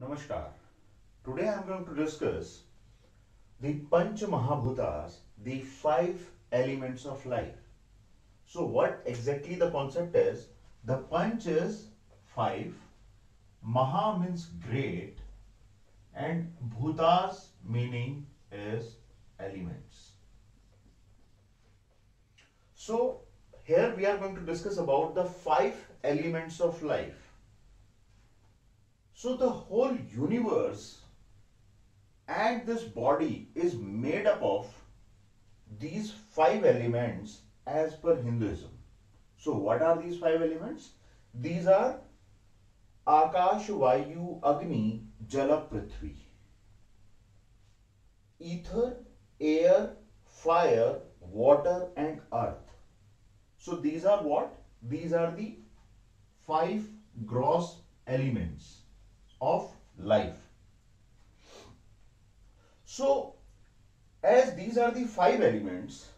Namaskar. Today I am going to discuss the Panch Mahabhutas, the five elements of life. So, what exactly the concept is? The Panch is five, Maha means great, and Bhutas meaning is elements. So, here we are going to discuss about the five elements of life. So the whole universe and this body is made up of these five elements as per Hinduism. So what are these five elements? These are Akash, Vayu, Agni, Jala, Prithvi. Ether, air, fire, water and earth. So these are what? These are the five gross elements of life. So, as these are the five elements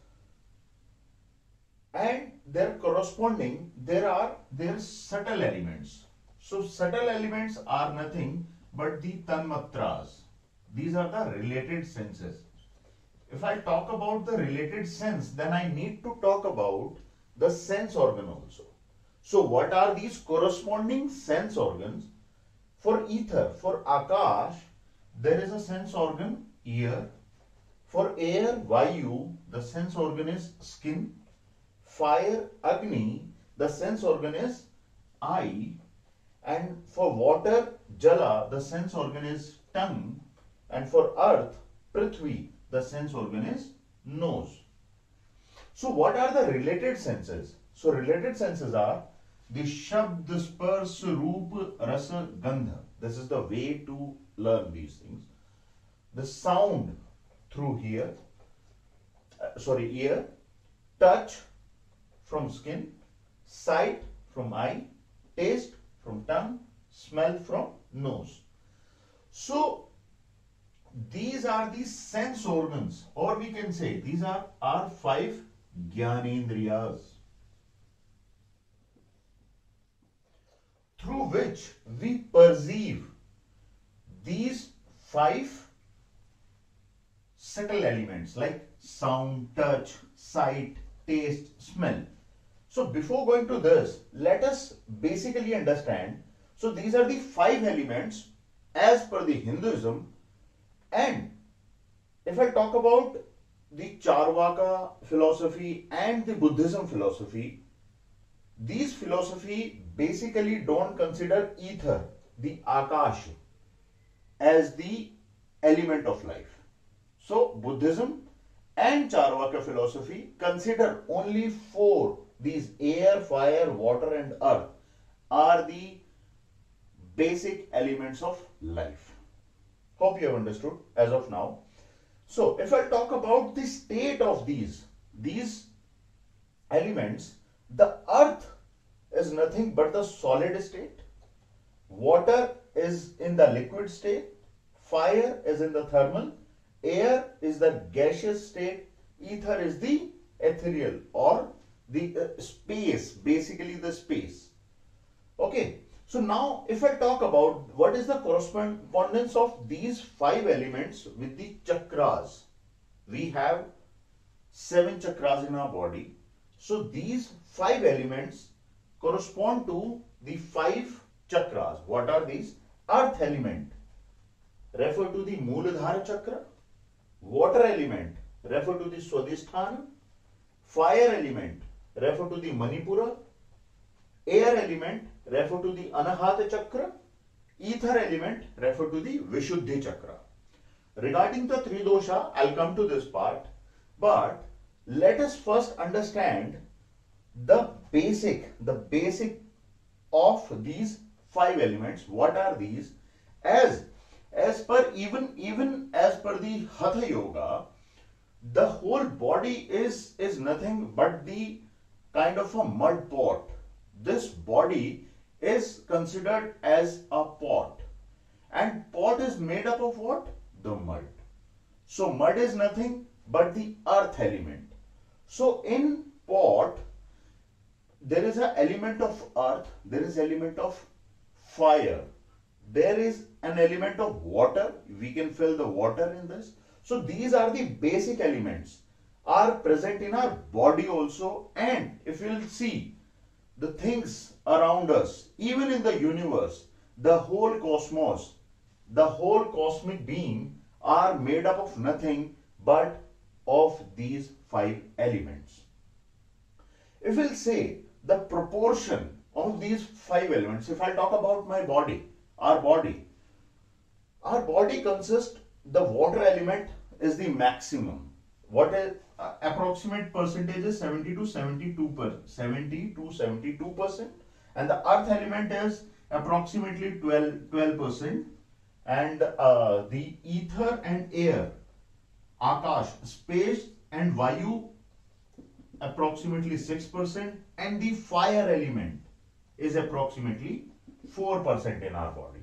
and their corresponding, there are their subtle elements. So, subtle elements are nothing but the tanmatras. These are the related senses. If I talk about the related sense, then I need to talk about the sense organ also. So, what are these corresponding sense organs? For ether, for Akash, there is a sense organ ear. For air, Vayu, the sense organ is skin. Fire, Agni, the sense organ is eye. And for water, Jala, the sense organ is tongue. And for earth, Prithvi, the sense organ is nose. So, what are the related senses? So, related senses are the Shabd, Spars, Roop, Rasa, Gandha. This is the way to learn these things. The sound through here, uh, sorry, ear, touch from skin, sight from eye, taste from tongue, smell from nose. So, these are the sense organs, or we can say these are our five Jnanendriyas. Through which we perceive these five subtle elements like sound, touch, sight, taste, smell. So before going to this, let us basically understand. So these are the five elements as per the Hinduism and if I talk about the Charvaka philosophy and the Buddhism philosophy, these philosophy basically don't consider ether, the akash, as the element of life. So Buddhism and Charvaka philosophy consider only four, these air, fire, water and earth are the basic elements of life. Hope you have understood as of now. So if I talk about the state of these, these elements, the earth is nothing but the solid state. Water is in the liquid state. Fire is in the thermal. Air is the gaseous state. Ether is the ethereal or the uh, space, basically the space. Okay. So now if I talk about what is the correspondence of these five elements with the chakras. We have seven chakras in our body. So these five elements correspond to the five chakras. What are these? Earth element refer to the Mooladhara chakra. Water element refer to the Swadhisthana. Fire element refer to the Manipura. Air element refer to the Anahata chakra. Ether element refer to the Vishuddhi chakra. Regarding the three dosha, I'll come to this part. But let us first understand the basic, the basic of these five elements. What are these? As as per even even as per the Hatha Yoga, the whole body is is nothing but the kind of a mud pot. This body is considered as a pot, and pot is made up of what? The mud. So mud is nothing but the earth element. So in pot there is an element of earth, there is element of fire, there is an element of water. We can fill the water in this. So these are the basic elements are present in our body also and if you'll see the things around us, even in the universe, the whole cosmos, the whole cosmic being are made up of nothing but of these five elements. If we'll say the proportion of these five elements, if I talk about my body, our body, our body consists, the water element is the maximum. What is uh, approximate percentage is 70 to 72 per 70 to 72 percent. And the earth element is approximately 12 12 percent. And uh, the ether and air akash space and vayu approximately 6 percent and the fire element is approximately 4 percent in our body.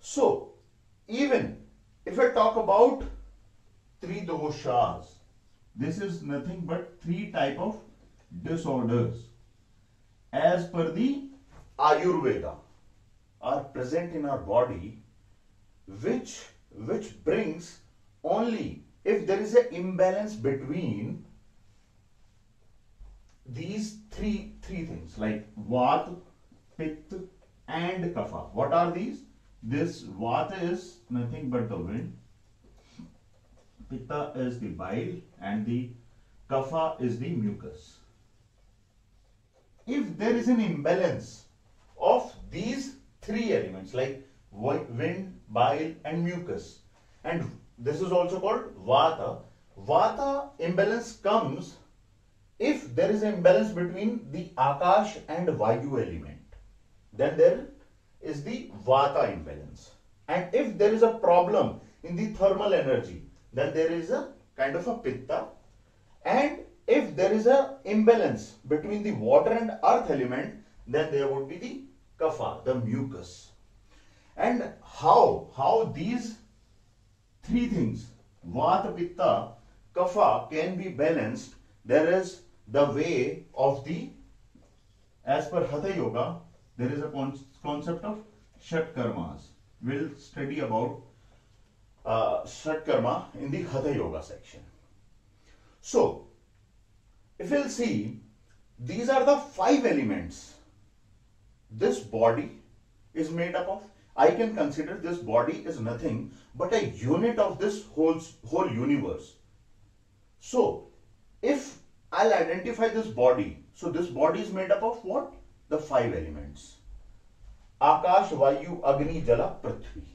So even if i talk about three doshas this is nothing but three type of disorders as per the Ayurveda are present in our body which which brings only if there is an imbalance between these three three things like Vat, Pitta and Kapha. What are these? This Vata is nothing but the wind Pitta is the bile and the Kapha is the mucus. If there is an imbalance of these three elements like wind, bile and mucus and this is also called Vata. Vata imbalance comes if there is an imbalance between the Akash and Vayu element. Then there is the Vata imbalance. And if there is a problem in the thermal energy, then there is a kind of a pitta and if there is a imbalance between the water and earth element then there would be the kapha the mucus and how how these three things vata pitta kapha can be balanced there is the way of the as per hatha yoga there is a con concept of shat karmas we'll study about uh, Karma in the Hatha Yoga section. So, if you'll see, these are the five elements this body is made up of. I can consider this body is nothing but a unit of this whole, whole universe. So, if I'll identify this body, so this body is made up of what? The five elements. Akash, Vayu, Agni, Jala, Prithvi.